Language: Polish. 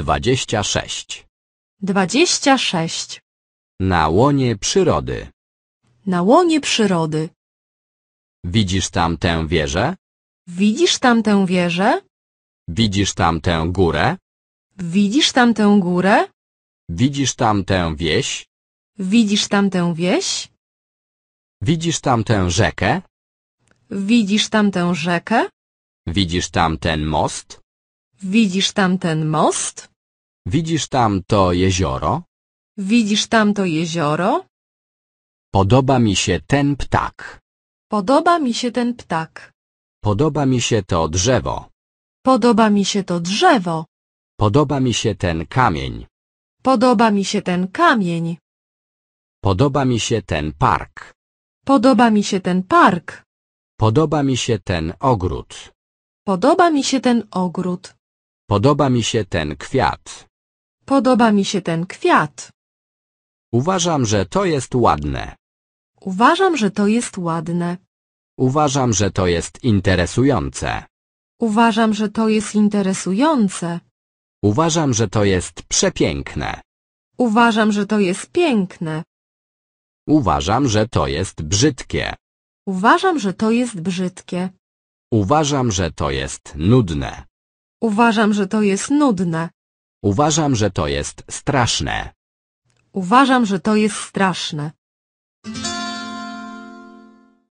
dwadzieścia sześć. dwadzieścia sześć. Na łonie przyrody. Na łonie przyrody. Widzisz tam tę wieżę? Widzisz tamtę wieżę? Widzisz tam tę górę? Widzisz tamtę górę? Widzisz tam tę wieś? Widzisz tamtę wieś? Widzisz tam tę rzekę? Widzisz tamtę rzekę? Widzisz tam ten most? Widzisz tamten most? Widzisz tam to jezioro? Widzisz tamto jezioro? Podoba mi się ten ptak. Podoba mi się ten ptak. Podoba mi się to drzewo. Podoba mi się to drzewo. Podoba mi się ten kamień. Podoba mi się ten kamień. Podoba mi się ten park. Podoba mi się ten park. Podoba mi się ten ogród. Podoba mi się ten ogród. Podoba mi się ten kwiat. Podoba mi się ten kwiat. Uważam, że to jest ładne. Uważam, że to jest ładne. Uważam, że to jest interesujące. Uważam, że to jest interesujące. Uważam, że to jest przepiękne. Uważam, że to jest piękne. Uważam, że to jest brzydkie. Uważam, że to jest brzydkie. Uważam, że to jest nudne. Uważam, że to jest nudne. Uważam, że to jest straszne. Uważam, że to jest straszne.